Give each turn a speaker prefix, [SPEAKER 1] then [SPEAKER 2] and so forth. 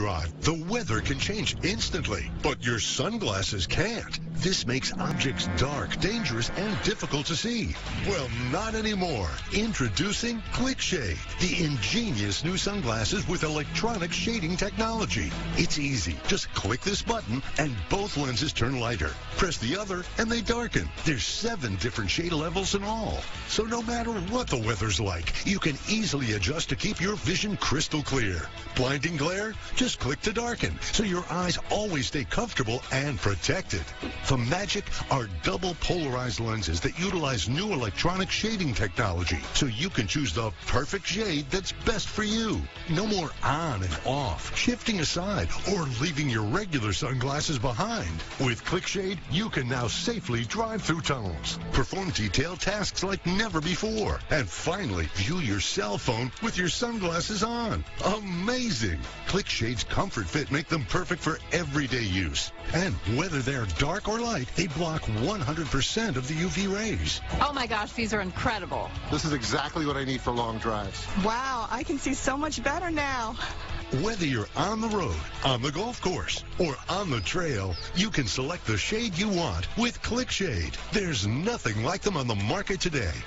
[SPEAKER 1] drive, the weather can change instantly, but your sunglasses can't. This makes objects dark, dangerous, and difficult to see. Well, not anymore. Introducing ClickShade, the ingenious new sunglasses with electronic shading technology. It's easy. Just click this button and both lenses turn lighter. Press the other and they darken. There's seven different shade levels in all. So no matter what the weather's like, you can easily adjust to keep your vision crystal clear. Blinding glare? Just click to darken so your eyes always stay comfortable and protected. The magic are double polarized lenses that utilize new electronic shading technology so you can choose the perfect shade that's best for you. No more on and off, shifting aside, or leaving your regular sunglasses behind. With ClickShade, you can now safely drive through tunnels, perform detailed tasks like never before, and finally view your cell phone with your sunglasses on. Amazing! ClickShade's comfort fit make them perfect for everyday use. And whether they're dark or light, they block 100% of the UV rays.
[SPEAKER 2] Oh my gosh, these are incredible.
[SPEAKER 3] This is exactly what I need for long drives.
[SPEAKER 4] Wow, I can see so much better now.
[SPEAKER 1] Whether you're on the road, on the golf course, or on the trail, you can select the shade you want with ClickShade. There's nothing like them on the market today.